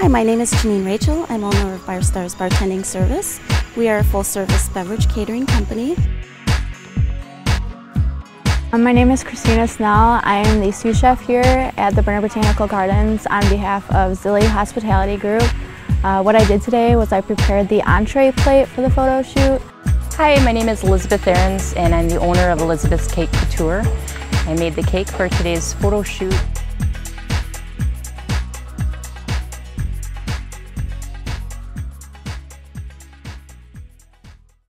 Hi, my name is Janine Rachel. I'm owner of Barstars Bartending Service. We are a full service beverage catering company. Um, my name is Christina Snell. I am the sous chef here at the Boerner Botanical Gardens on behalf of Zilli Hospitality Group. Uh, what I did today was I prepared the entree plate for the photo shoot. Hi, my name is Elizabeth Ahrens and I'm the owner of Elizabeth's Cake Couture. I made the cake for today's photo shoot.